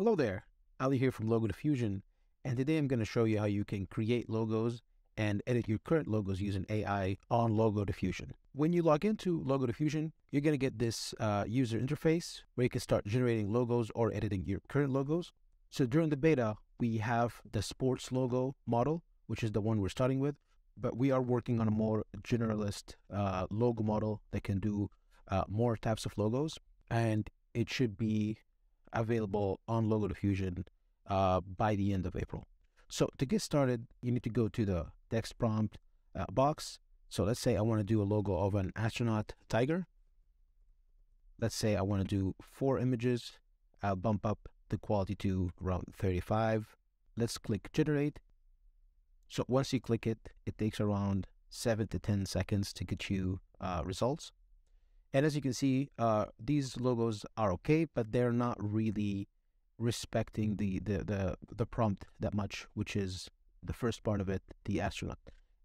Hello there, Ali here from Logo Diffusion, and today I'm going to show you how you can create logos and edit your current logos using AI on Logo Diffusion. When you log into Logo Diffusion, you're going to get this uh, user interface where you can start generating logos or editing your current logos. So during the beta, we have the sports logo model, which is the one we're starting with, but we are working on a more generalist uh, logo model that can do uh, more types of logos, and it should be available on Logo Diffusion uh, by the end of April. So to get started, you need to go to the text prompt uh, box. So let's say I want to do a logo of an astronaut tiger. Let's say I want to do four images. I'll bump up the quality to around 35. Let's click generate. So once you click it, it takes around seven to 10 seconds to get you uh, results. And as you can see, uh, these logos are okay, but they're not really respecting the, the, the, the prompt that much, which is the first part of it, the astronaut.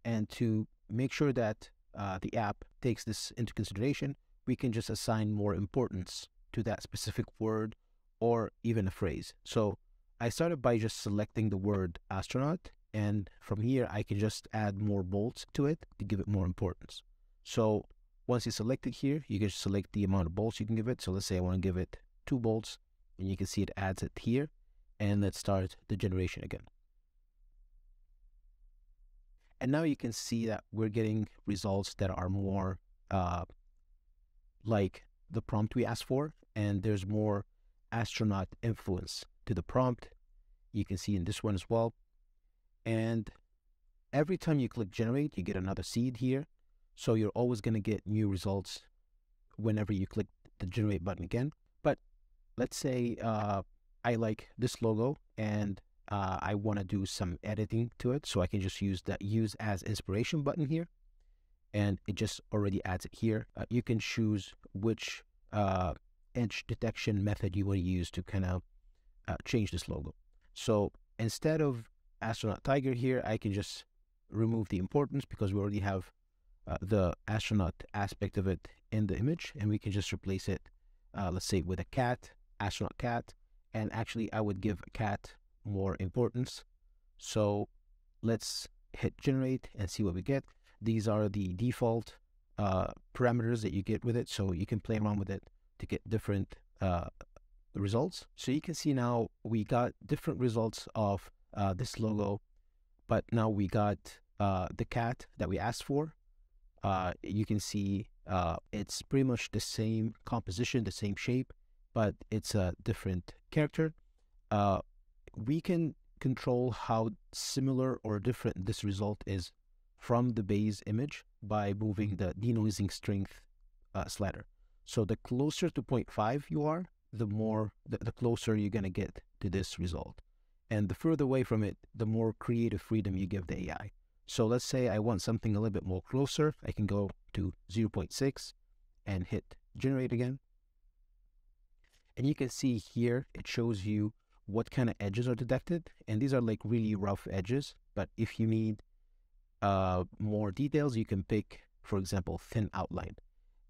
And to make sure that uh, the app takes this into consideration, we can just assign more importance to that specific word or even a phrase. So I started by just selecting the word astronaut. And from here, I can just add more bolts to it to give it more importance. So once you select it here, you can select the amount of bolts you can give it. So let's say I want to give it two bolts and you can see it adds it here. And let's start the generation again. And now you can see that we're getting results that are more uh, like the prompt we asked for. And there's more astronaut influence to the prompt. You can see in this one as well. And every time you click generate, you get another seed here. So you're always going to get new results whenever you click the generate button again. But let's say uh, I like this logo and uh, I want to do some editing to it. So I can just use that use as inspiration button here. And it just already adds it here. Uh, you can choose which uh, edge detection method you want to use to kind of uh, change this logo. So instead of astronaut tiger here, I can just remove the importance because we already have uh, the astronaut aspect of it in the image and we can just replace it uh, let's say with a cat astronaut cat and actually I would give a cat more importance. So let's hit generate and see what we get. These are the default uh, parameters that you get with it so you can play around with it to get different uh, results. So you can see now we got different results of uh, this logo but now we got the cat that we asked for uh, you can see uh, it's pretty much the same composition, the same shape, but it's a different character. Uh, we can control how similar or different this result is from the base image by moving the denoising strength uh, slider. So the closer to 0.5 you are, the more, the, the closer you're going to get to this result. And the further away from it, the more creative freedom you give the AI. So let's say I want something a little bit more closer. I can go to 0.6 and hit generate again. And you can see here, it shows you what kind of edges are detected. And these are like really rough edges. But if you need uh, more details, you can pick, for example, thin outline.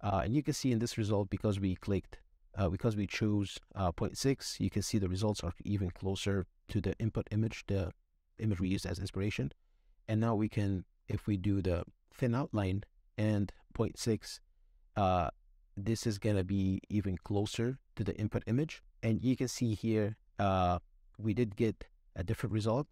Uh, and you can see in this result, because we clicked, uh, because we chose uh, 0.6, you can see the results are even closer to the input image, the image we used as inspiration. And now we can, if we do the thin outline and 0.6, uh, this is going to be even closer to the input image. And you can see here, uh, we did get a different result.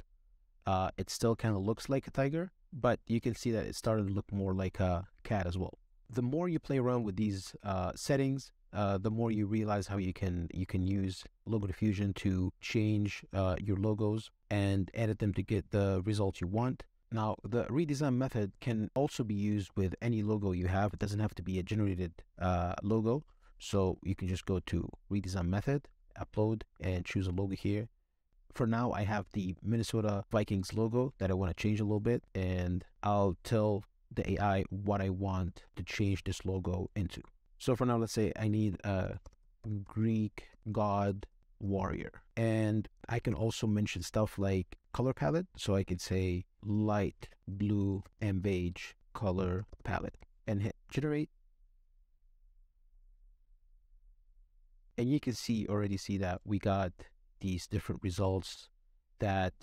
Uh, it still kind of looks like a tiger, but you can see that it started to look more like a cat as well. The more you play around with these uh, settings, uh, the more you realize how you can you can use Logo Diffusion to change uh, your logos and edit them to get the results you want. Now, the redesign method can also be used with any logo you have. It doesn't have to be a generated uh, logo. So you can just go to redesign method, upload, and choose a logo here. For now, I have the Minnesota Vikings logo that I want to change a little bit, and I'll tell the AI what I want to change this logo into. So for now, let's say I need a Greek god warrior. And I can also mention stuff like color palette. So I could say light blue and beige color palette and hit generate. And you can see already see that we got these different results that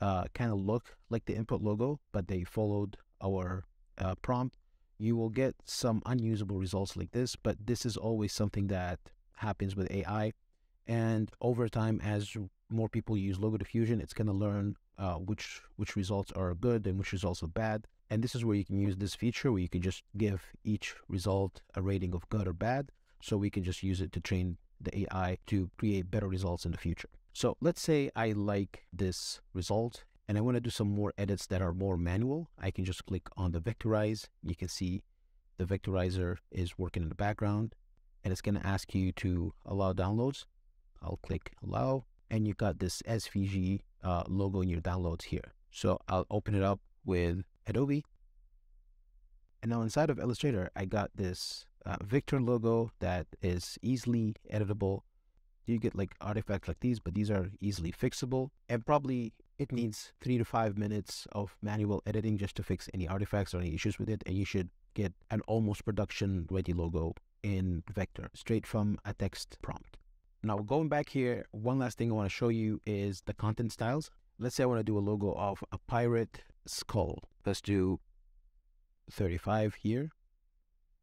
uh, kind of look like the input logo, but they followed our uh, prompt, you will get some unusable results like this. But this is always something that happens with AI. And over time, as more people use Logo Diffusion, it's going to learn uh, which which results are good and which results are bad. And this is where you can use this feature where you can just give each result a rating of good or bad. So we can just use it to train the AI to create better results in the future. So let's say I like this result and I want to do some more edits that are more manual. I can just click on the vectorize. You can see the vectorizer is working in the background and it's going to ask you to allow downloads. I'll click allow and you got this SVG uh, logo in your downloads here. So I'll open it up with Adobe. And now inside of Illustrator, I got this uh, vector logo that is easily editable. You get like artifacts like these, but these are easily fixable. And probably it needs three to five minutes of manual editing just to fix any artifacts or any issues with it. And you should get an almost production ready logo in Vector straight from a text prompt. Now going back here, one last thing I want to show you is the content styles. Let's say I want to do a logo of a pirate skull. Let's do 35 here,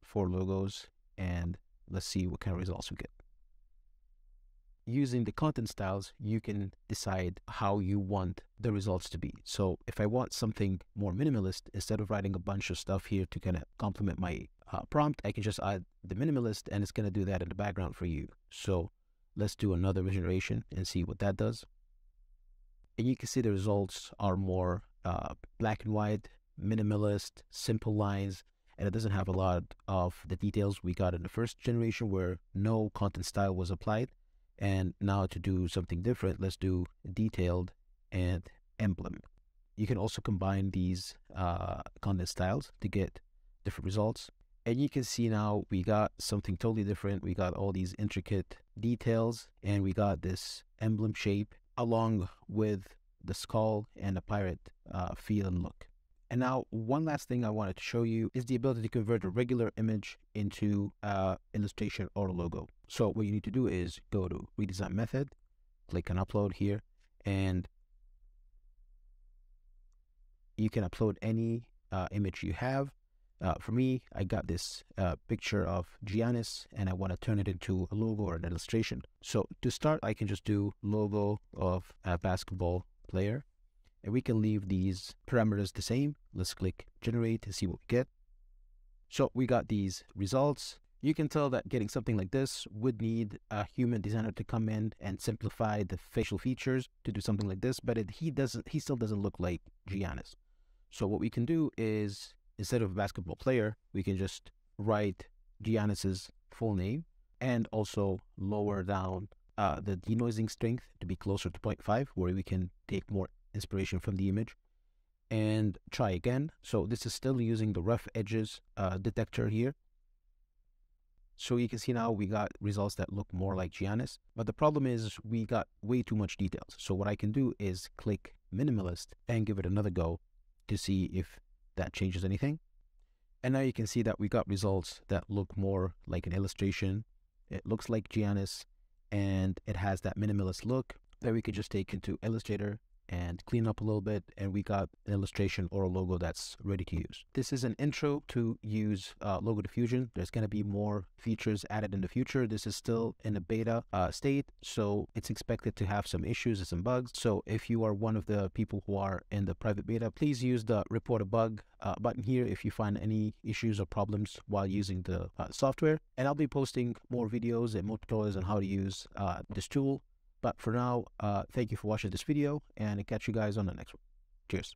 four logos, and let's see what kind of results we get. Using the content styles, you can decide how you want the results to be. So if I want something more minimalist, instead of writing a bunch of stuff here to kind of complement my uh, prompt, I can just add the minimalist and it's going to do that in the background for you. So let's do another generation and see what that does. And you can see the results are more uh, black and white, minimalist, simple lines, and it doesn't have a lot of the details we got in the first generation where no content style was applied. And now to do something different, let's do detailed and emblem. You can also combine these uh, content styles to get different results. And you can see now we got something totally different. We got all these intricate details and we got this emblem shape along with the skull and the pirate uh, feel and look. And now one last thing I wanted to show you is the ability to convert a regular image into uh, illustration or a logo. So what you need to do is go to redesign method, click on upload here, and you can upload any uh, image you have. Uh, for me, I got this uh, picture of Giannis and I want to turn it into a logo or an illustration. So to start, I can just do logo of a basketball player and we can leave these parameters the same. Let's click generate to see what we get. So we got these results. You can tell that getting something like this would need a human designer to come in and simplify the facial features to do something like this, but it, he doesn't. He still doesn't look like Giannis. So what we can do is instead of a basketball player, we can just write Giannis's full name and also lower down uh, the denoising strength to be closer to 0.5, where we can take more inspiration from the image and try again. So this is still using the rough edges uh, detector here. So you can see now we got results that look more like Giannis, but the problem is we got way too much details. So what I can do is click minimalist and give it another go to see if that changes anything. And now you can see that we got results that look more like an illustration. It looks like Giannis and it has that minimalist look that we could just take into Illustrator and clean up a little bit and we got an illustration or a logo that's ready to use. This is an intro to use uh, Logo Diffusion. There's going to be more features added in the future. This is still in a beta uh, state, so it's expected to have some issues and some bugs. So if you are one of the people who are in the private beta, please use the report a bug uh, button here if you find any issues or problems while using the uh, software. And I'll be posting more videos and more tutorials on how to use uh, this tool but for now, uh, thank you for watching this video and I'll catch you guys on the next one. Cheers.